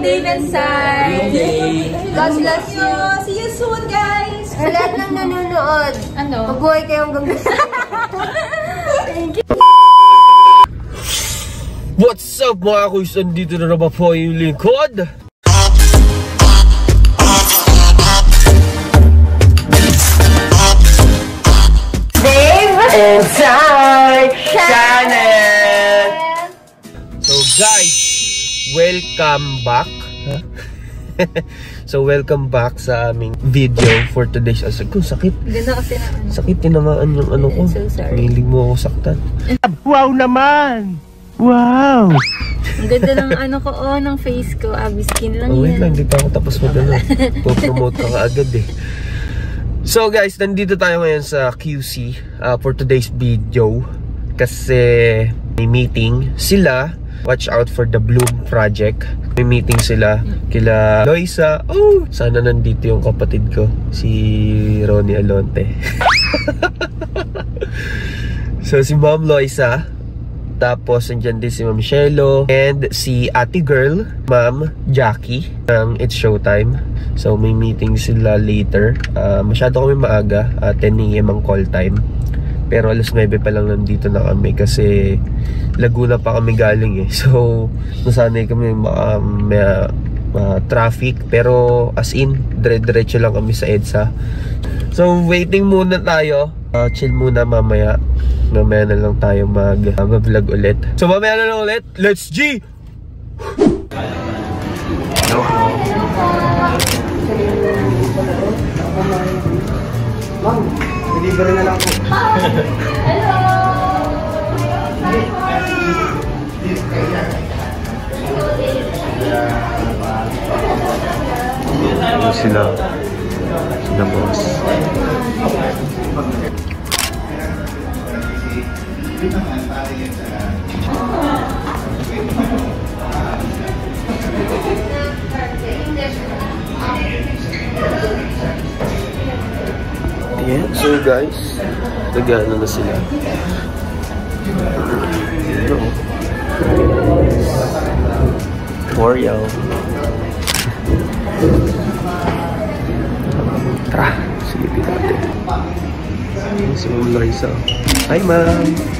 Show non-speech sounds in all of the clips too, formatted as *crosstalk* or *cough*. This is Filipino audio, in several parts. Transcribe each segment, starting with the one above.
Dave and Sai. God bless you. See you soon, guys. Sa lahat ng nanonood, Ano? mabuhay kayong ganda. *laughs* What's up mga kuys? Andito na naman po yung lingkod. Dave Inside Channel! Welcome back. *laughs* so welcome back sa aming video for today's asag. Kung sakit, Ganda kasi na ano. sakit tinamaan yung ano ko. So sorry. Mo ako saktan. Wow naman! Wow! Ang ganda ng ano ko, oh, ng face ko. Abby skin lang Oh, wait yan. lang, hindi pa ako tapos magdala. *laughs* Po-promote ka agad eh. So guys, nandito tayo ngayon sa QC uh, for today's video kasi may meeting sila. Watch out for the Bloom Project. May meeting sila kila Loisa. Oh, sana nandito yung kapatid ko, si Ronnie Alonte. *laughs* so si Ma'am Loisa, tapos, andyan din si Ma'am Shelo and si ate girl, Ma'am Jackie ng It's Showtime. So, may meeting sila later. Ah, masyado kami maaga, ah, 10 a.m. ang call time. Pero alas 9 pa lang nandito na kami kasi Laguna pa kami galing eh. *laughs* So, nasanay kami maka, may, ah, traffic. Pero as in, dire-diretso lang kami sa EDSA. So, waiting muna tayo. Ah, chill muna mamaya. Mamaya na lang tayo mag, uh, vlog ulit. So, mamaya na lang ulit. Let's G! Delivery na lang po. Ano sila? Sila boss. Yeah, so guys, nagano na sila. Oreo. Tara, silipin natin. Si Ma'am Larissa. Hi, Ma'am!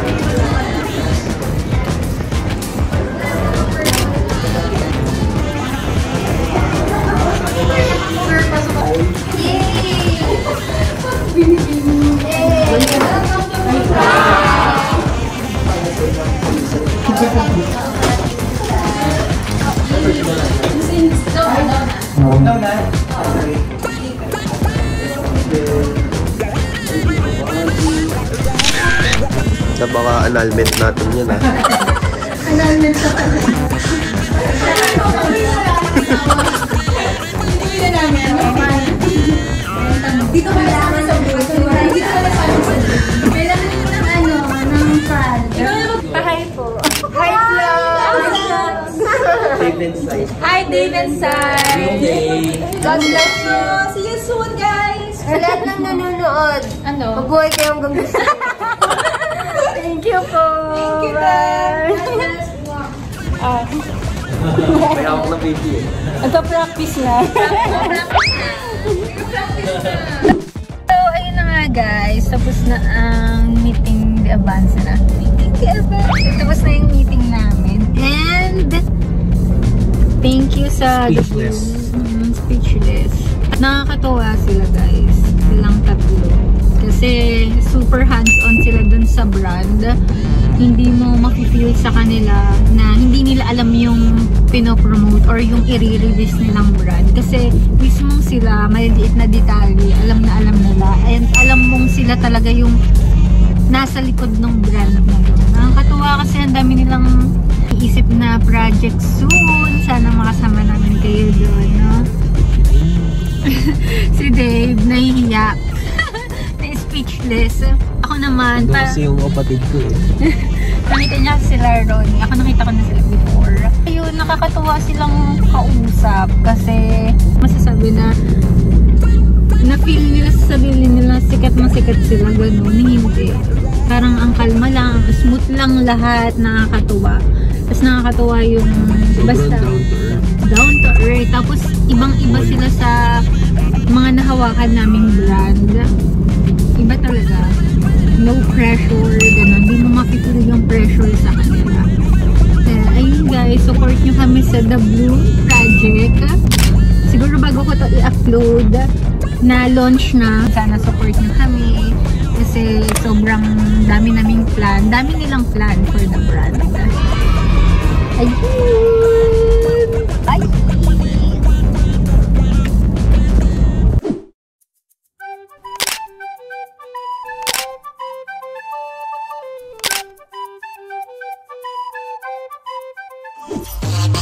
Shona. Sa baka annulment natin yan ah. Dito ka lang sa buhay. Dave and Sai. God bless you. See you soon, guys. Sa lahat ng nanonood, Ano? mabuhay kayong ganda. Thank you po. Thank you, Bye. Ah, May hawak na baby eh. Nagpa-practice na. so, ayun na nga guys. Tapos na ang meeting de Avance na. Meeting de Avance. Tapos na yung meeting namin. And, sa Speechless. Mm, speechless. Nakakatuwa sila guys. Silang tatlo. Kasi super hands-on sila dun sa brand. Hindi mo mafe-feel sa kanila na hindi nila alam yung pinopromote or yung i-release nilang brand. Kasi mismo sila, maliliit na detalye, alam na alam nila. And alam mong sila talaga yung nasa likod ng brand na yun. Nakakatuwa kasi ang dami nilang iisip na project soon. Sana makasama namin kayo doon, no? *laughs* si Dave, nahihiya. *laughs* Na-speechless. Ako naman, pa, Kasi yung kapatid ko eh. *laughs* nakita niya sila Ronnie. Ako nakita ko na sila before. Ayun, nakakatuwa silang kausap kasi masasabi na sikat na sikat sila ganun. Hindi. Parang ang kalma lang, smooth lang lahat, nakakatuwa. Tapos nakakatuwa yung basta down to earth. down to earth. Tapos ibang-iba sila sa mga nahawakan naming brand. Iba talaga. No pressure, ganun. Hindi mo makikita yung pressure sa kanila. Kaya, ayun guys, support nyo kami sa The Bloom Project siguro bago ko to i-upload na launch na. Sana support nyo kami kasi sobrang dami naming plan. Dami nilang plan for the brand. Ayun! Bye! Bye!